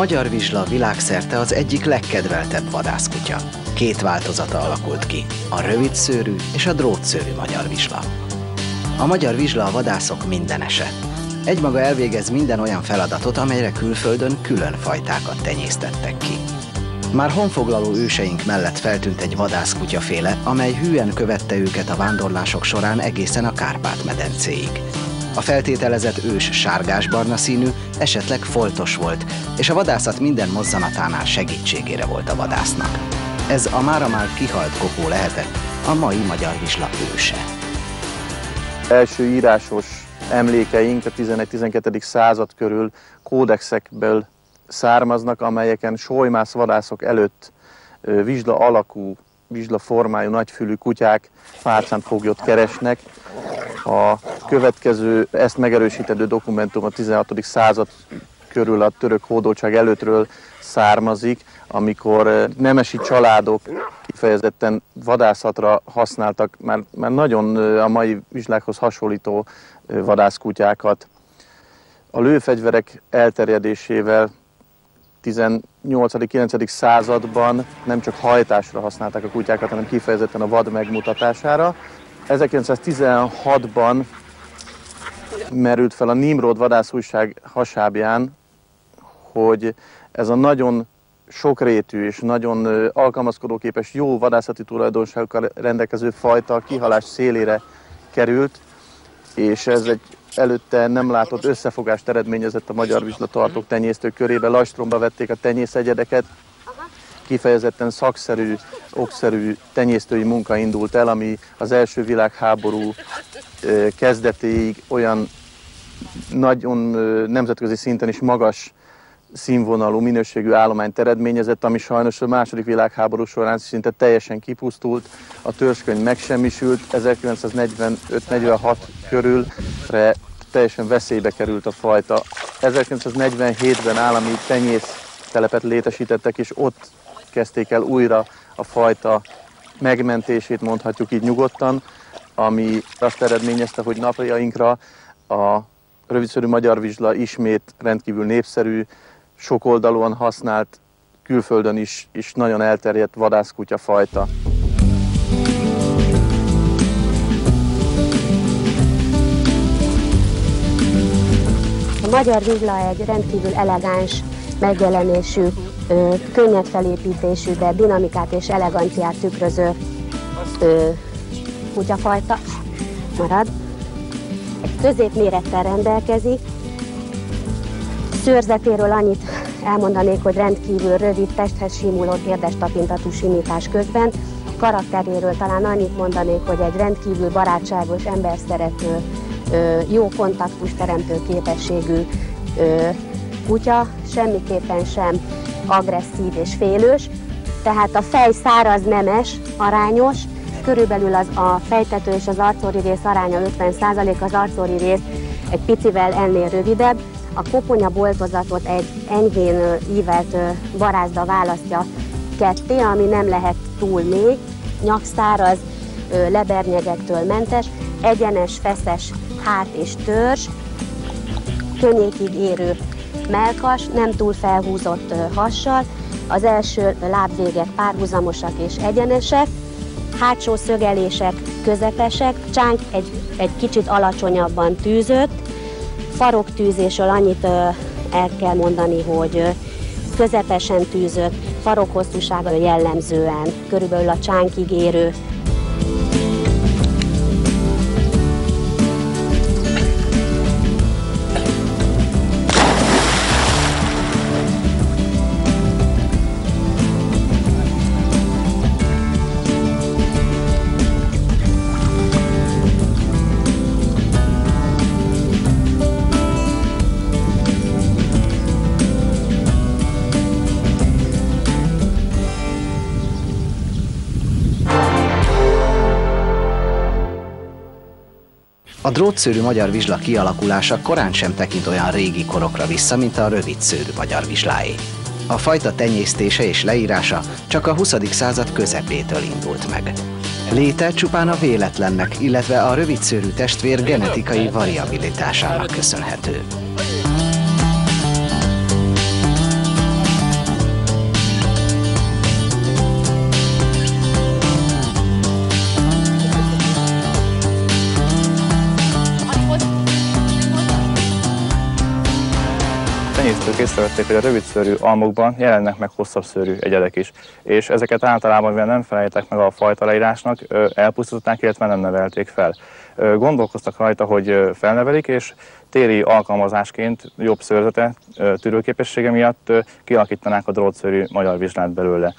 Magyar vizsla világszerte az egyik legkedveltebb vadászkutya. Két változata alakult ki, a rövidszőrű és a drótszőrű magyar vizsla. A magyar vizsla a vadászok mindenese. Egymaga elvégez minden olyan feladatot, amelyre külföldön külön fajtákat tenyésztettek ki. Már honfoglaló őseink mellett feltűnt egy vadászkutyaféle, amely hűen követte őket a vándorlások során egészen a Kárpát-medencéig. A feltételezett ős sárgás-barna színű, esetleg foltos volt, és a vadászat minden mozzanatánál segítségére volt a vadásznak. Ez a mára már kihalt kopó lehetett, a mai magyar visla őse. Első írásos emlékeink a 11-12. század körül kódexekből származnak, amelyeken solymász vadászok előtt vizsla alakú, vizsla formájú nagyfülű kutyák foglyot keresnek. A következő ezt megerősítő dokumentum a 16. század körül a török hódoltság előttről származik, amikor nemesi családok kifejezetten vadászatra használtak már, már nagyon a mai vizslákhoz hasonlító vadászkutyákat. A lőfegyverek elterjedésével 18.-9. században nem csak hajtásra használták a kutyákat, hanem kifejezetten a vad megmutatására. 1916-ban merült fel a Nimrod vadászújság hasábján, hogy ez a nagyon sokrétű és nagyon alkalmazkodóképes, jó vadászati tulajdonságokkal rendelkező fajta kihalás szélére került, és ez egy előtte nem látott összefogást eredményezett a magyar vizslatartók tenyésztők körébe. Lajstromba vették a tenyészegyedeket, kifejezetten szakszerű, okszerű tenyésztői munka indult el, ami az első világháború kezdetéig olyan nagyon nemzetközi szinten is magas színvonalú, minőségű állományt eredményezett, ami sajnos a második világháború során szinte teljesen kipusztult, a törzskönyv megsemmisült, 1945-46 körülre teljesen veszélybe került a fajta. 1947-ben állami tenyész telepet létesítettek, és ott kezdték el újra a fajta megmentését, mondhatjuk így nyugodtan, ami azt eredményezte, hogy napjainkra a rövidszörű magyar vizsla ismét rendkívül népszerű, sokoldalúan használt, külföldön is, is nagyon elterjedt vadászkutya fajta. A magyar vizsla egy rendkívül elegáns megjelenésű, könnyed felépítésű, de dinamikát és eleganciát tükröző kutyafajta marad. Egy középmérettel rendelkezik, Szőrzetéről annyit elmondanék, hogy rendkívül rövid, testhez simuló térdes tapintatú simítás közben. Karakteréről talán annyit mondanék, hogy egy rendkívül barátságos, emberszerető, jó kontaktus teremtő képességű kutya, semmiképpen sem agresszív és félős, tehát a fej száraz, nemes, arányos, körülbelül az a fejtető és az arcóri rész aránya 50%, az arcóri rész egy picivel ennél rövidebb, a koponya boltozatot egy enyhén ívelt barázda választja ketté, ami nem lehet túl mély, nyakszáraz, lebernyegektől mentes, egyenes, feszes hát és törzs, könnyékig érő melkas, nem túl felhúzott hassal, az első lábvégek párhuzamosak és egyenesek, hátsó szögelések közepesek, csánk egy, egy kicsit alacsonyabban tűzött, faroktűzésről annyit el kell mondani, hogy közepesen tűzött, farokhosszúsága jellemzően, körülbelül a csánkig érő A drótszőrű magyar vizsla kialakulása korán sem tekint olyan régi korokra vissza, mint a rövidszőrű magyar vizsláé. A fajta tenyésztése és leírása csak a 20. század közepétől indult meg. Léte csupán a véletlennek, illetve a rövidszőrű testvér genetikai variabilitásának köszönhető. Észrevették, hogy a rövidszőrű almokban jelennek meg hosszabb szőrű egyedek is, és ezeket általában, mivel nem felejtek meg a fajta leírásnak, elpusztították, illetve nem nevelték fel. Gondolkoztak rajta, hogy felnevelik, és téli alkalmazásként jobb szőrzete, tűrőképessége miatt kialakítanák a drótszőrű magyar vizsgát belőle.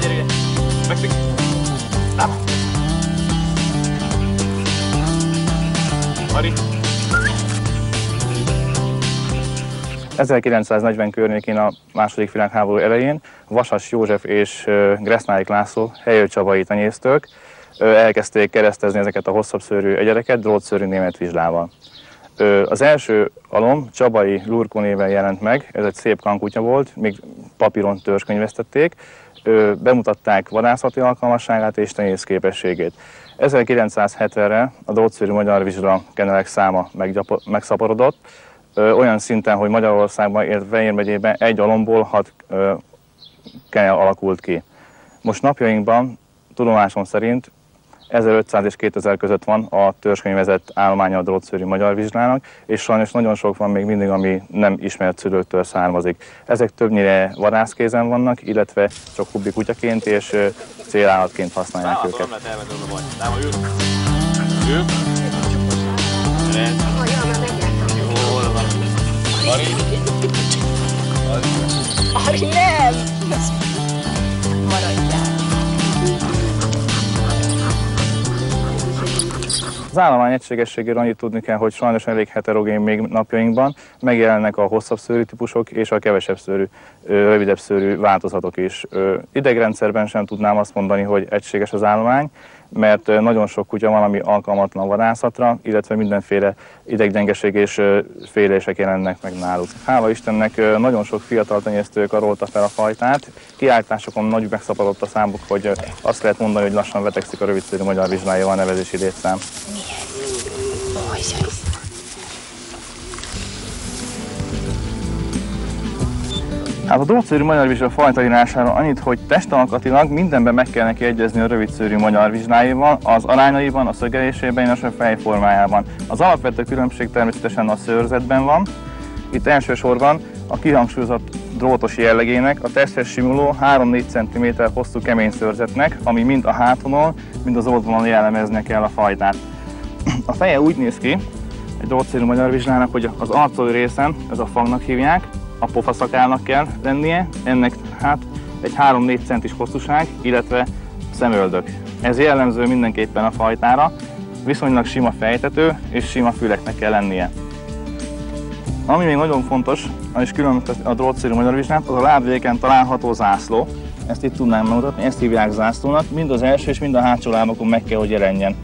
Gyere! Láma! Mari! 1940 környékén a második világháború elején Vasas József és Gresznáik László helyő csabai tenyésztők elkezdték keresztezni ezeket a hosszabb szőrű egyedeket drótszőrű német vizslával. Az első alom Csabai Lurkó néven jelent meg, ez egy szép kankutya volt, még papíron törzskönyvesztették, bemutatták vadászati alkalmasságát és tenyészképességét. 1970-re a drótszőrű magyar vizsla kenelek száma megszaporodott, olyan szinten, hogy Magyarországban, illetve Vejér megyében egy alomból hat kenel alakult ki. Most napjainkban tudomásom szerint 1500 és 2000 között van a törzskönyvezett állománya a drótszőri magyar vizsgának, és sajnos nagyon sok van még mindig, ami nem ismert szülőktől származik. Ezek többnyire vadászkézen vannak, illetve csak hubbi kutyaként és célállatként használják Nála, őket. Ari nem! Maradjál! Az állomány egységességéről annyit tudni kell, hogy sajnos elég heterogén még napjainkban, megjelennek a hosszabb szőrű típusok és a kevesebb szőrű, rövidebb szőrű változatok is. Idegrendszerben sem tudnám azt mondani, hogy egységes az állomány, mert nagyon sok kutya van, ami alkalmatlan vadászatra, illetve mindenféle ideggyengeség és félések jelennek meg náluk. Hála Istennek nagyon sok fiatal tenyésztő karolta fel a fajtát, kiáltásokon nagy megszaporodott a számuk, hogy azt lehet mondani, hogy lassan vetekszik a rövidszérű magyar vizsgájával a nevezési létszám. Hát a drótszőrű magyar vizsga fajtaírására annyit, hogy testalkatilag mindenben meg kell neki egyezni a rövidszőrű magyar vizsgáival, az arányaiban, a szögelésében és a fejformájában. Az alapvető különbség természetesen a szőrzetben van. Itt elsősorban a kihangsúlyozott drótos jellegének, a testhez simuló 3-4 cm hosszú kemény szőrzetnek, ami mind a hátonon, mind az oldalon jellemeznek el a fajtát. A feje úgy néz ki, egy drótszérű magyar vizsgának, hogy az arcoló részen, ez a fagnak hívják, a pofaszakának kell lennie, ennek hát egy 3-4 centis hosszúság, illetve szemöldök. Ez jellemző mindenképpen a fajtára, viszonylag sima fejtető és sima füleknek kell lennie. Ami még nagyon fontos, és különböző a drótszerű magyar vizsgát, az a lábvéken található zászló. Ezt itt tudnám megmutatni, ezt hívják zászlónak, mind az első és mind a hátsó lábakon meg kell, hogy jelenjen.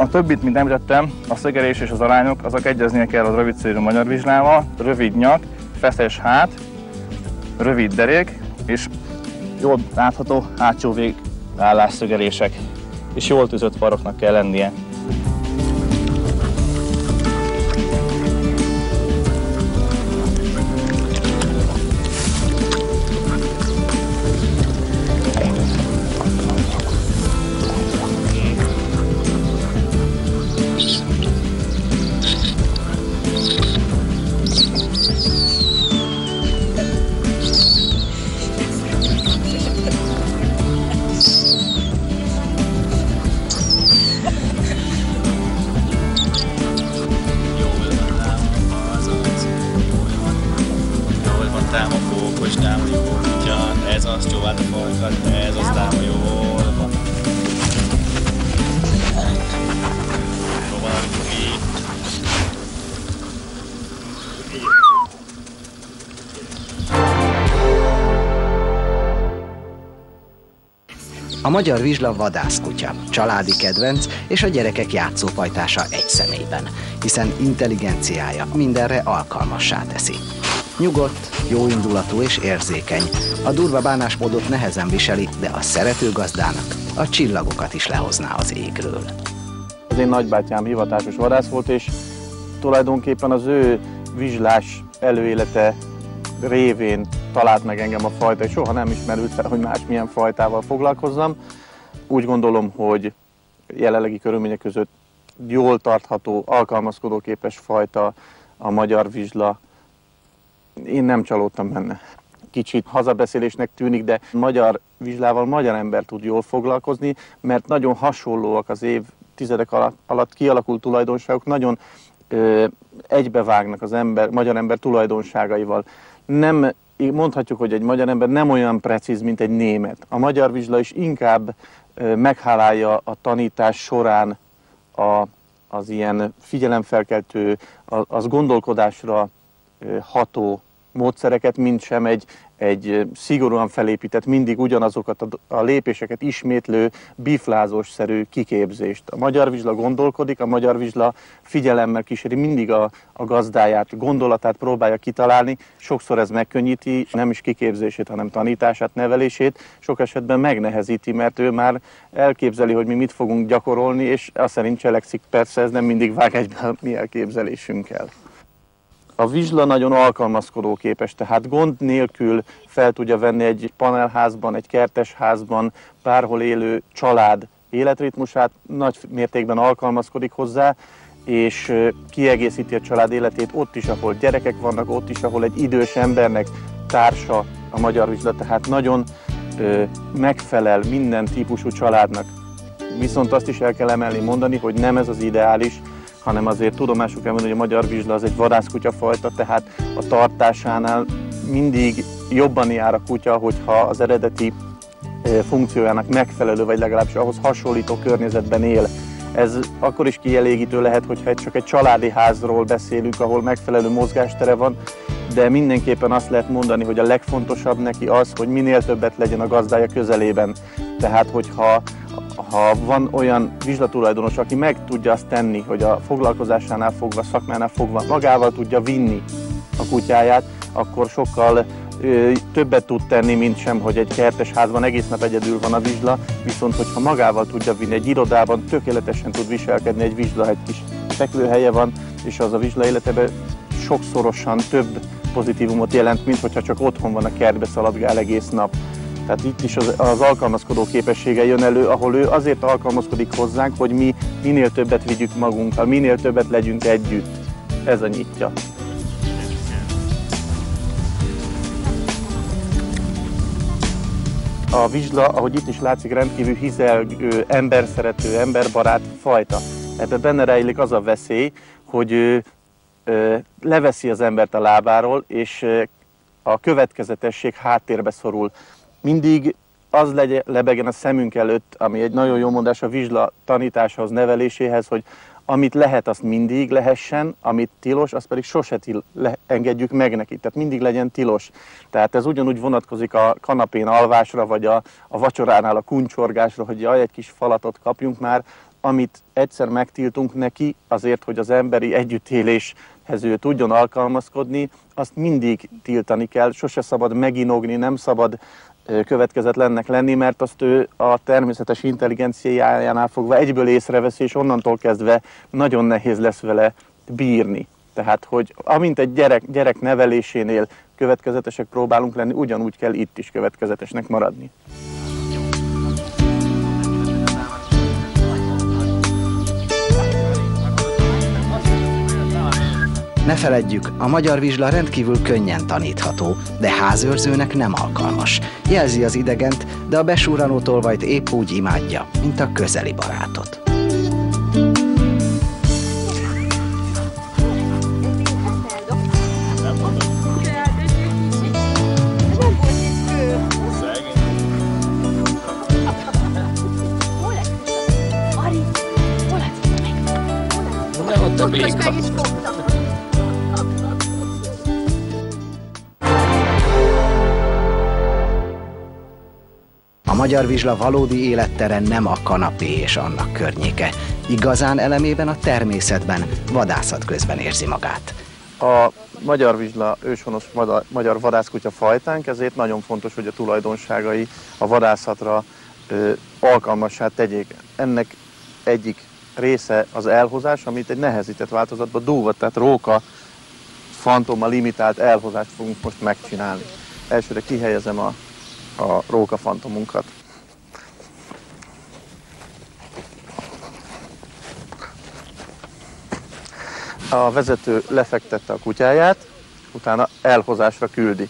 A többit, mint említettem, a szögerés és az arányok, azok egyeznie kell a rövid szőrű magyar vizsgával, rövid nyak, feszes hát, rövid derék, és jól látható hátsó vég állásszögelések, és jól tűzött faroknak kell lennie. Magyar vizsla vadászkutya, családi kedvenc és a gyerekek játszópajtása egy személyben, hiszen intelligenciája mindenre alkalmassá teszi. Nyugodt, jóindulatú és érzékeny. A durva bánásmódot nehezen viseli, de a szerető gazdának a csillagokat is lehozná az égről. Az én nagybátyám hivatásos vadász volt, és tulajdonképpen az ő vizslás előélete révén talált meg engem a fajta, és soha nem ismerült fel, hogy másmilyen fajtával foglalkozzam. Úgy gondolom, hogy jelenlegi körülmények között jól tartható, alkalmazkodóképes fajta a magyar vizsla. Én nem csalódtam benne. Kicsit hazabeszélésnek tűnik, de magyar vizslával magyar ember tud jól foglalkozni, mert nagyon hasonlóak az év tizedek alatt, alatt kialakult tulajdonságok, nagyon ö, egybevágnak az ember, magyar ember tulajdonságaival. Nem mondhatjuk, hogy egy magyar ember nem olyan precíz, mint egy német. A magyar vizsla is inkább meghálálja a tanítás során a, az ilyen figyelemfelkeltő, az gondolkodásra ható módszereket, mint sem egy, egy szigorúan felépített, mindig ugyanazokat a, lépéseket ismétlő, biflázós-szerű kiképzést. A magyar vizsla gondolkodik, a magyar vizsla figyelemmel kíséri mindig a, a gazdáját, gondolatát próbálja kitalálni, sokszor ez megkönnyíti nem is kiképzését, hanem tanítását, nevelését, sok esetben megnehezíti, mert ő már elképzeli, hogy mi mit fogunk gyakorolni, és azt szerint cselekszik, persze ez nem mindig vág egybe a mi elképzelésünkkel. A vizsla nagyon alkalmazkodó képes, tehát gond nélkül fel tudja venni egy panelházban, egy kertesházban, bárhol élő család életritmusát, nagy mértékben alkalmazkodik hozzá, és kiegészíti a család életét. Ott is, ahol gyerekek vannak, ott is, ahol egy idős embernek társa a magyar vizsla, tehát nagyon ö, megfelel minden típusú családnak. Viszont azt is el kell emelni, mondani, hogy nem ez az ideális, hanem azért tudomásuk kell hogy a magyar vizsla az egy vadászkutya fajta, tehát a tartásánál mindig jobban jár a kutya, hogyha az eredeti funkciójának megfelelő, vagy legalábbis ahhoz hasonlító környezetben él. Ez akkor is kielégítő lehet, hogyha csak egy családi házról beszélünk, ahol megfelelő mozgástere van, de mindenképpen azt lehet mondani, hogy a legfontosabb neki az, hogy minél többet legyen a gazdája közelében. Tehát, hogyha ha van olyan vizslatulajdonos, aki meg tudja azt tenni, hogy a foglalkozásánál fogva, szakmánál fogva magával tudja vinni a kutyáját, akkor sokkal ö, többet tud tenni, mint sem, hogy egy kertes házban egész nap egyedül van a vizsla, viszont hogyha magával tudja vinni egy irodában, tökéletesen tud viselkedni egy vizsla, egy kis fekvőhelye van, és az a vizsla életében sokszorosan több pozitívumot jelent, mint hogyha csak otthon van a kertbe szaladgál egész nap. Tehát itt is az, az alkalmazkodó képessége jön elő, ahol ő azért alkalmazkodik hozzánk, hogy mi minél többet vigyük magunkkal, minél többet legyünk együtt. Ez a nyitja. A vizsla, ahogy itt is látszik, rendkívül hizelgő, emberszerető, emberbarát fajta. Ebben benne rejlik az a veszély, hogy ő, ő, leveszi az embert a lábáról, és a következetesség háttérbe szorul mindig az legyen, lebegen a szemünk előtt, ami egy nagyon jó mondás a vizsla tanításához, neveléséhez, hogy amit lehet, azt mindig lehessen, amit tilos, azt pedig sose til- le- engedjük meg neki. Tehát mindig legyen tilos. Tehát ez ugyanúgy vonatkozik a kanapén alvásra, vagy a, a vacsoránál a kuncsorgásra, hogy jaj, egy kis falatot kapjunk már, amit egyszer megtiltunk neki, azért, hogy az emberi együttéléshez ő tudjon alkalmazkodni, azt mindig tiltani kell, sose szabad meginogni, nem szabad következetlennek lenni, mert azt ő a természetes intelligenciájánál fogva egyből észreveszi, és onnantól kezdve nagyon nehéz lesz vele bírni. Tehát, hogy amint egy gyerek, gyerek nevelésénél következetesek próbálunk lenni, ugyanúgy kell itt is következetesnek maradni. Ne feledjük, a magyar vizsla rendkívül könnyen tanítható, de házőrzőnek nem alkalmas. Jelzi az idegent, de a besúranó tolvajt épp úgy imádja, mint a közeli barátot. Ott a béka. Magyar vizsla valódi élettere nem a kanapé és annak környéke. Igazán elemében a természetben, vadászat közben érzi magát. A magyar vizsla őshonos magyar vadászkutya fajtánk, ezért nagyon fontos, hogy a tulajdonságai a vadászatra ö, alkalmassá tegyék. Ennek egyik része az elhozás, amit egy nehezített változatban dúvat, tehát róka fantoma limitált elhozást fogunk most megcsinálni. Elsőre kihelyezem a a rókafantomunkat. A vezető lefektette a kutyáját, utána elhozásra küldi.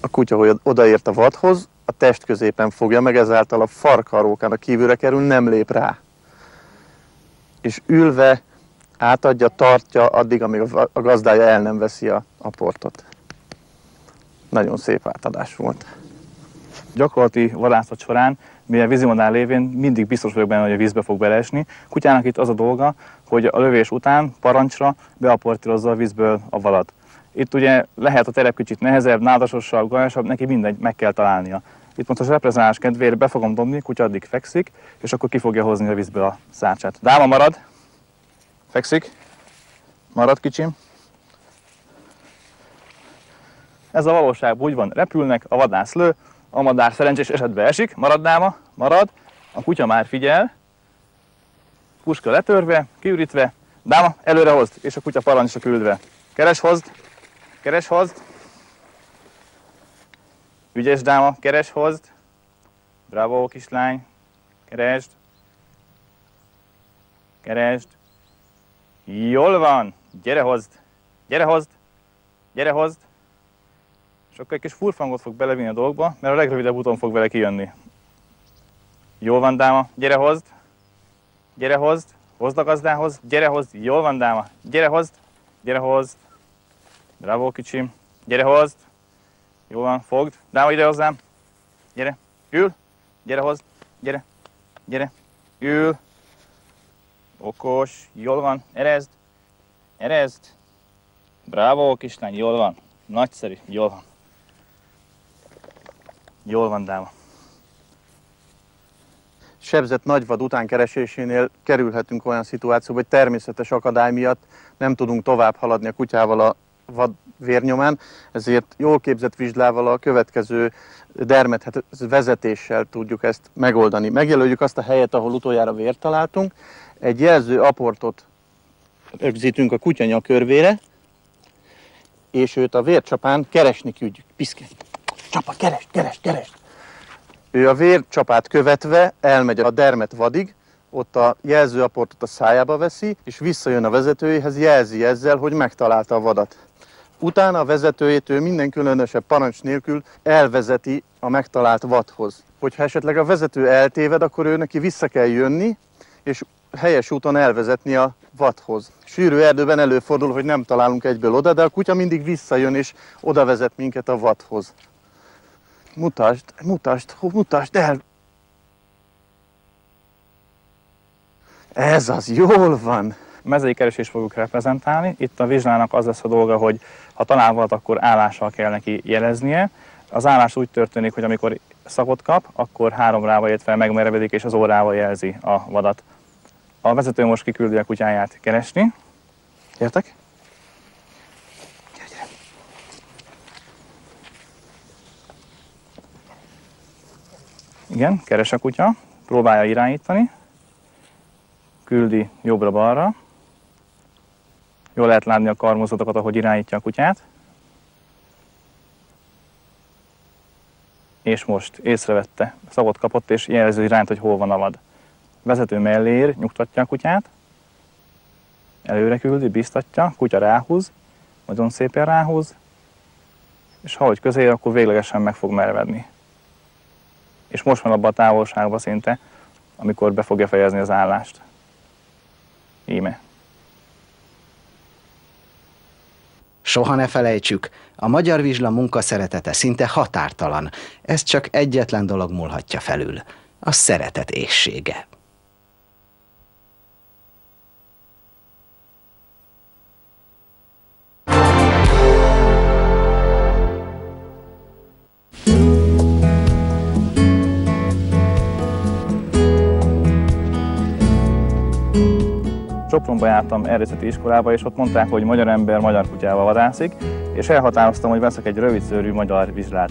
A kutya, hogy odaért a vadhoz, a test középen fogja meg, ezáltal a farkarókán a kívülre kerül, nem lép rá. És ülve átadja, tartja addig, amíg a gazdája el nem veszi a, a portot. Nagyon szép átadás volt. Gyakorlati vadászat során, mivel vízimadár lévén mindig biztos vagyok benne, hogy a vízbe fog beleesni. Kutyának itt az a dolga, hogy a lövés után parancsra beaportírozza a vízből a valat. Itt ugye lehet a terep kicsit nehezebb, nádasosabb, gajásabb, neki mindegy, meg kell találnia. Itt most a reprezentás kedvére be fogom dobni, kutya addig fekszik, és akkor ki fogja hozni a vízből a szárcsát. Dáma marad, fekszik, marad kicsim. Ez a valóság úgy van, repülnek, a vadász lő, a madár szerencsés esetben esik, marad dáma, marad, a kutya már figyel, puska letörve, kiürítve, dáma, előre hozd, és a kutya parancsra küldve. Keres hozd, keres hozd, ügyes dáma, keres hozd, bravo kislány, keresd, keresd, jól van, gyere hozd, gyere hozd, gyere hozd, és akkor egy kis furfangot fog belevinni a dolgba, mert a legrövidebb úton fog vele kijönni. Jól van, dáma, gyere hozd, gyere hozd, hozd a gazdához, gyere hozd, jól van, dáma, gyere hozd, gyere hozd, bravo kicsim, gyere hozd, jó van, fogd, dáma ide hozzám, gyere, ül, gyere hozd, gyere, gyere, ül, okos, jól van, erezd, erezd, bravo kislány, jól van, nagyszerű, jól van. Jól van, dáma. Sebzett nagyvad utánkeresésénél kerülhetünk olyan szituációba, hogy természetes akadály miatt nem tudunk tovább haladni a kutyával a vad vérnyomán, ezért jól képzett vizslával a következő dermet hát vezetéssel tudjuk ezt megoldani. Megjelöljük azt a helyet, ahol utoljára vért találtunk, egy jelző aportot rögzítünk a kutya nyakörvére, és őt a vércsapán keresni küldjük. Piszke. Csapa, keresd, keresd, keresd. Ő a vércsapát követve elmegy a dermet vadig, ott a jelzőaportot a szájába veszi, és visszajön a vezetőjéhez, jelzi ezzel, hogy megtalálta a vadat. Utána a vezetőjét ő minden különösebb parancs nélkül elvezeti a megtalált vadhoz. Hogyha esetleg a vezető eltéved, akkor ő neki vissza kell jönni, és helyes úton elvezetni a vadhoz. Sűrű erdőben előfordul, hogy nem találunk egyből oda, de a kutya mindig visszajön és oda vezet minket a vadhoz. Mutasd, mutasd, mutasd el! Ez az, jól van! Mezei keresést fogjuk reprezentálni. Itt a vizslának az lesz a dolga, hogy ha talál valat, akkor állással kell neki jeleznie. Az állás úgy történik, hogy amikor szakot kap, akkor három rával értve megmerevedik, és az órával jelzi a vadat. A vezető most kiküldi a kutyáját keresni. Értek? Igen, keres a kutya, próbálja irányítani, küldi jobbra-balra. Jól lehet látni a karmozatokat, ahogy irányítja a kutyát. És most észrevette, szagot kapott, és jelző irányt, hogy hol van a vad. Vezető mellé ér, nyugtatja a kutyát, előre küldi, biztatja, kutya ráhúz, nagyon szépen ráhúz, és ha hogy közé, akkor véglegesen meg fog merevedni. És most van abban a távolságban szinte, amikor be fogja fejezni az állást. Íme. Soha ne felejtsük, a magyar vizsla munka szeretete szinte határtalan. Ez csak egyetlen dolog múlhatja felül, a szeretet éssége. Sopronba jártam erdészeti iskolába, és ott mondták, hogy magyar ember magyar kutyával vadászik, és elhatároztam, hogy veszek egy rövidszőrű magyar vizslát.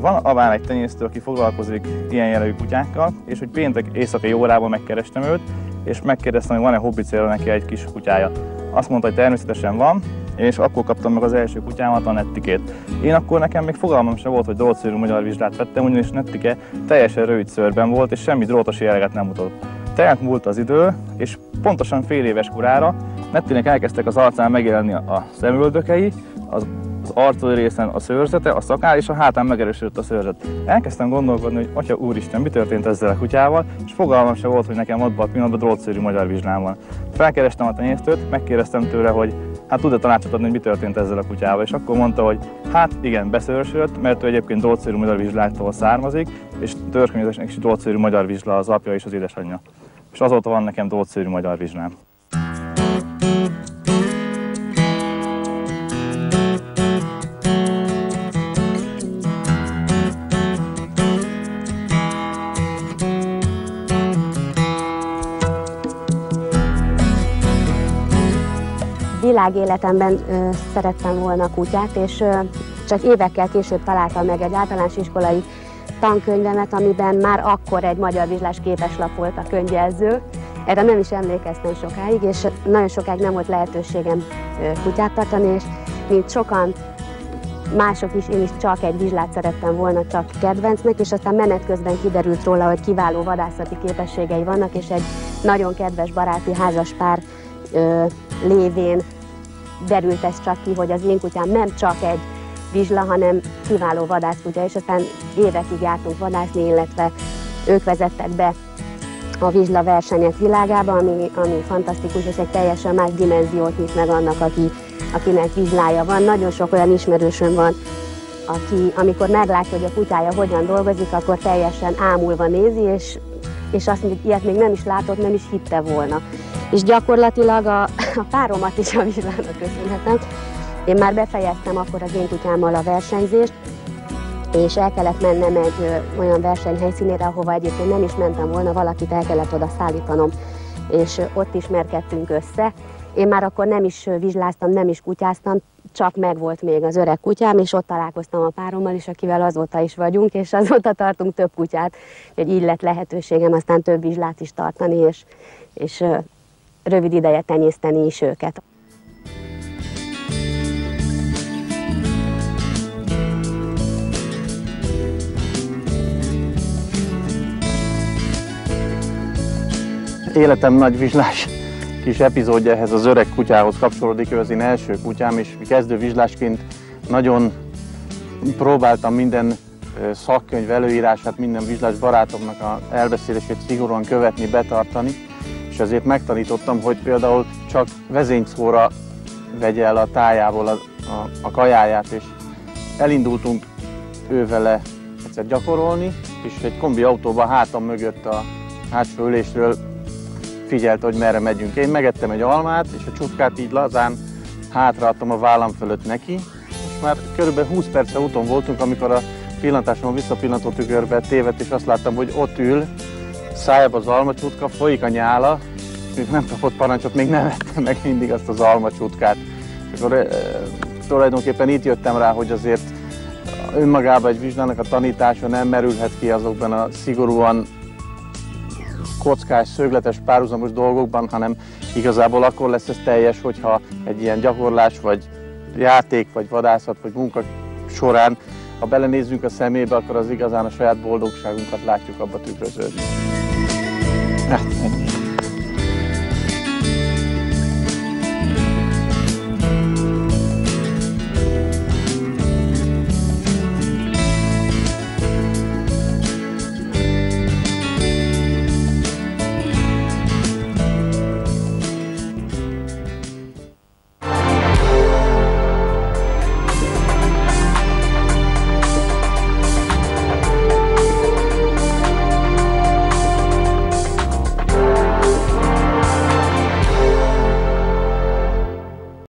Van abán egy tenyésztő, aki foglalkozik ilyen jellegű kutyákkal, és hogy péntek éjszakai órában megkerestem őt, és megkérdeztem, hogy van-e hobbi célra neki egy kis kutyája. Azt mondta, hogy természetesen van, és akkor kaptam meg az első kutyámat, a Nettikét. Én akkor nekem még fogalmam sem volt, hogy drótszőrű magyar vizsgát vettem, ugyanis Nettike teljesen rövid szőrben volt, és semmi drótos jeleget nem mutatott. Tehát múlt az idő, és pontosan fél éves korára Nettinek elkezdtek az arcán megjelenni a szemüldökei, az az arcai részen a szőrzete, a szakál és a hátán megerősödött a szőrzet. Elkezdtem gondolkodni, hogy atya úristen, mi történt ezzel a kutyával, és fogalmam sem volt, hogy nekem abban a pillanatban drótszőrű magyar vizsgám van. Felkerestem a tenyésztőt, megkérdeztem tőle, hogy hát tud-e tanácsot adni, hogy mi történt ezzel a kutyával, és akkor mondta, hogy hát igen, beszőrösödött, mert ő egyébként drótszőrű magyar vizslától származik, és törvényezésnek is drótszőrű magyar vizsla az apja és az édesanyja. És azóta van nekem drótszőrű magyar vizslám. világéletemben szerettem volna kutyát, és csak évekkel később találtam meg egy általános iskolai tankönyvemet, amiben már akkor egy magyar vizslás képeslap volt a könyvjelző. Erre nem is emlékeztem sokáig, és nagyon sokáig nem volt lehetőségem kutyát tartani, és mint sokan mások is, én is csak egy vizslát szerettem volna, csak kedvencnek, és aztán menet közben kiderült róla, hogy kiváló vadászati képességei vannak, és egy nagyon kedves baráti házas pár ö, lévén derült ez csak ki, hogy az én kutyám nem csak egy vizsla, hanem kiváló vadászkutya, és aztán évekig jártunk vadászni, illetve ők vezettek be a vizsla versenyek világába, ami, ami fantasztikus, és egy teljesen más dimenziót nyit meg annak, aki, akinek vizslája van. Nagyon sok olyan ismerősöm van, aki amikor meglátja, hogy a kutyája hogyan dolgozik, akkor teljesen ámulva nézi, és, és azt mondja, hogy ilyet még nem is látott, nem is hitte volna és gyakorlatilag a, a páromat is a vizsgának köszönhetem. Én már befejeztem akkor az én kutyámmal a versenyzést, és el kellett mennem egy ö, olyan versenyhelyszínére, ahova egyébként nem is mentem volna, valakit el kellett oda szállítanom, és ö, ott ismerkedtünk össze. Én már akkor nem is vizsláztam, nem is kutyáztam, csak megvolt még az öreg kutyám, és ott találkoztam a párommal is, akivel azóta is vagyunk, és azóta tartunk több kutyát, hogy így lett lehetőségem aztán több vizslát is tartani, és, és rövid ideje tenyészteni is őket. Életem nagy vizslás. Kis epizódja ehhez az öreg kutyához kapcsolódik, ő az én első kutyám, és kezdő vizslásként nagyon próbáltam minden szakkönyv előírását, minden vizslás barátomnak a elbeszélését szigorúan követni, betartani és ezért megtanítottam, hogy például csak vezényszóra vegye el a tájából a, a, a kajáját, és elindultunk ővele egyszer gyakorolni, és egy kombi autóban hátam mögött a hátsó ülésről figyelte, hogy merre megyünk. Én megettem egy almát, és a csutkát így lazán hátraadtam a vállam fölött neki, és már körülbelül 20 perce úton voltunk, amikor a pillantásom visszapillantó tükörbe tévedt, és azt láttam, hogy ott ül, szájába az almacsutka, folyik a nyála, még nem kapott parancsot, még nem vettem meg mindig azt az almacsutkát. És akkor e, tulajdonképpen itt jöttem rá, hogy azért önmagában egy vizsgának a tanítása nem merülhet ki azokban a szigorúan kockás, szögletes, párhuzamos dolgokban, hanem igazából akkor lesz ez teljes, hogyha egy ilyen gyakorlás, vagy játék, vagy vadászat, vagy munka során, ha belenézzünk a szemébe, akkor az igazán a saját boldogságunkat látjuk abba tükröződni. Hát, ennyi.